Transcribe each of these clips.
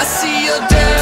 I see your dead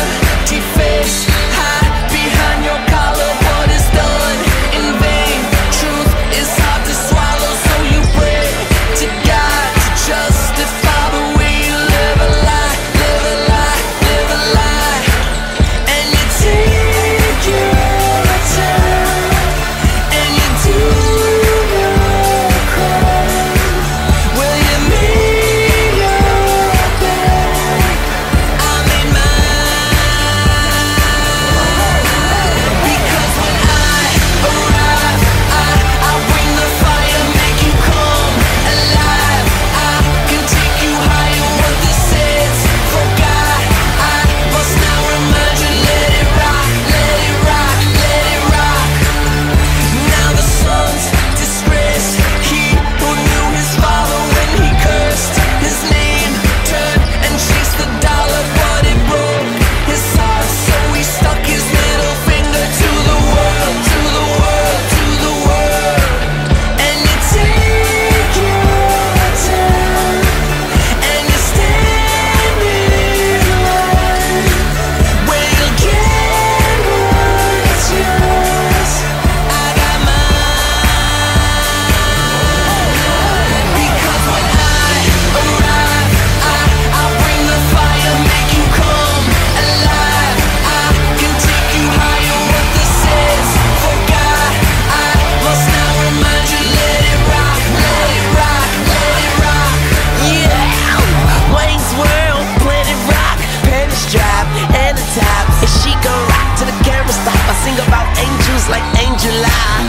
tops. And she gon' rock to the camera stop. I sing about angels like Angel rock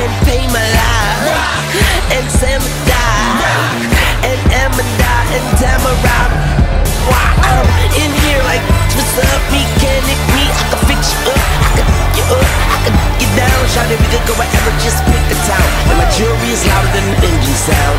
And pay my life. And Sam die. And Emma, die and Tamara. Why I'm in here like what's up, mechanic me. I can fix you up. I can you up. I can get down. Shout it, we could go wherever. Just pick the town. And my jewelry is louder than the engine sound.